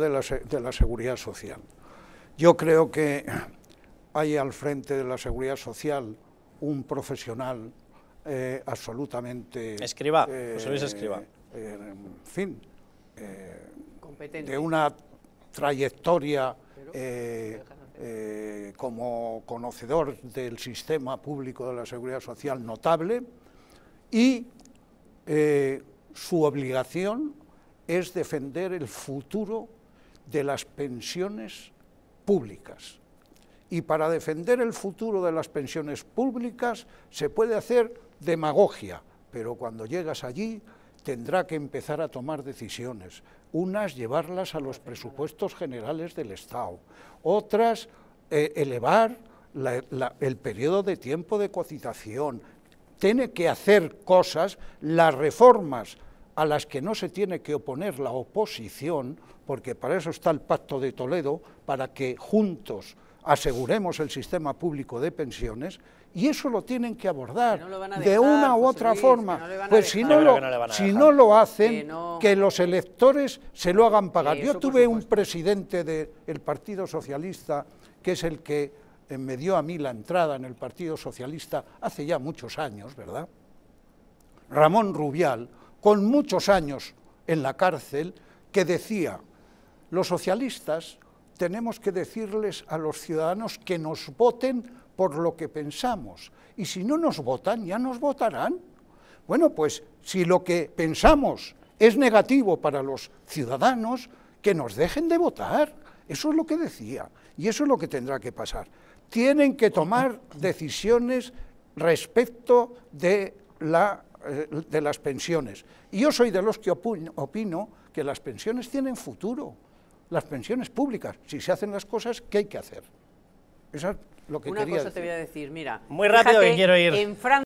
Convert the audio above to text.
de la, de la seguridad social. Yo creo que hay al frente de la seguridad social un profesional eh, absolutamente... Escriba, José Luis Escriba. Eh, en fin, eh, de una trayectoria como conocedor del sistema público de la seguridad social notable y su obligación es defender el futuro de las pensiones públicas. Y para defender el futuro de las pensiones públicas se puede hacer demagogia, pero cuando llegas allí tendrá que empezar a tomar decisiones, unas llevarlas a los presupuestos generales del Estado, otras eh, elevar el periodo de tiempo de cotización, tiene que hacer cosas, las reformas a las que no se tiene que oponer la oposición, porque para eso está el Pacto de Toledo, para que juntos aseguremos el sistema público de pensiones, y eso lo tienen que abordar de una u otra forma. pues si no, lo, si no lo hacen, que, los electores se lo hagan pagar. Yo tuve un presidente del Partido Socialista, que es el que eh, me dio a mí la entrada en el Partido Socialista hace ya muchos años, ¿verdad? Ramón Rubial, con muchos años en la cárcel, que decía, los socialistas tenemos que decirles a los ciudadanos que nos voten por lo que pensamos, y si no nos votan, ya nos votarán. Bueno, pues si lo que pensamos es negativo para los ciudadanos, que nos dejen de votar. Eso es lo que decía, y eso es lo que tendrá que pasar. Tienen que tomar decisiones respecto de la de las pensiones. Y yo soy de los que opino, que las pensiones tienen futuro, las pensiones públicas, si se hacen las cosas ¿qué hay que hacer. Eso es lo que Una quería cosa te voy a decir, mira. Muy rápido que quiero ir. En Francia